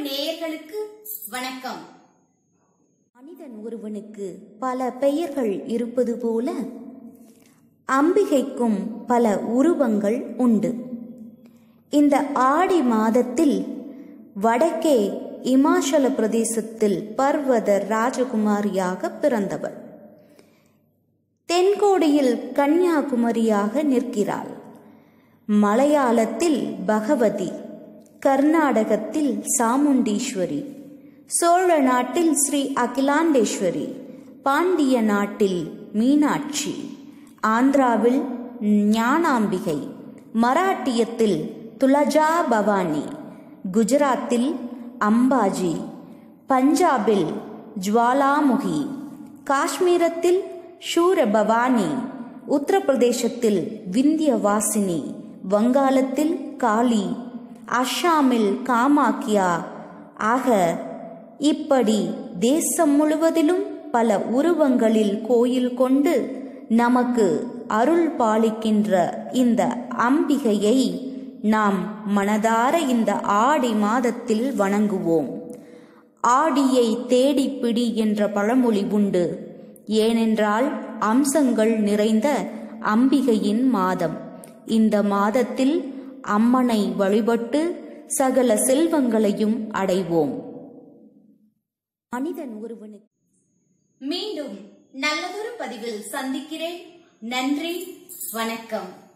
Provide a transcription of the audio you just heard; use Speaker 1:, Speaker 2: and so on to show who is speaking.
Speaker 1: நேயர்களுக்கு வணக்கம்.
Speaker 2: மனிதன் ஒருவனுக்கு பல பெயர்கள் இருப்பது போல அம்பிகைக்கும் பல உருவங்கள் உண்டு. இந்த ஆடி மாதத்தில் வடக்கே இமாச்சல பிரதேசத்தில் பர்வத ராஜகுமாரியாக பிறந்தவர். தென்கோடியில் கன்னியாகுமரியாக நிற்கிறாள் மலையாளத்தில் பகவதி. கர்நாடகத்தில் சாமுண்டீஸ்வரி சோழ நாட்டில் ஸ்ரீ அகிலாண்டேஸ்வரி பாண்டிய நாட்டில் மீனாட்சி ஆந்திராவில் ஞானாம்பிகை மராட்டியத்தில் துலஜா பவானி குஜராத்தில் அம்பாஜி பஞ்சாபில் ஜுவாலாமுகி காஷ்மீரத்தில் சூரபவானி உத்தரப்பிரதேசத்தில் விந்தியவாசினி வங்காளத்தில் காளி அஸ்ஸாமில் காமாக்கியா. ஆக இப்படி தேசம் முழுவதிலும் பல உருவங்களில் கோயில் கொண்டு நமக்கு அருள் பாலிக்கின்ற இந்த அம்பிகையை நாம் மனதார இந்த ஆடி மாதத்தில் வணங்குவோம். ஆடியை தேடி பிடி என்ற பழமொழி உண்டு. ஏனென்றால் அம்சங்கள் நிறைந்த அம்பிகையின் மாதம். இந்த மாதத்தில் அம்மனை வழிபட்டு சகல செல்வங்களையும் அடைவோம். மனிதன் ஒருவனுக்கு
Speaker 1: மீண்டும் நல்லதொரு பதிவில் சந்திக்கிறேன். நன்றி வணக்கம்.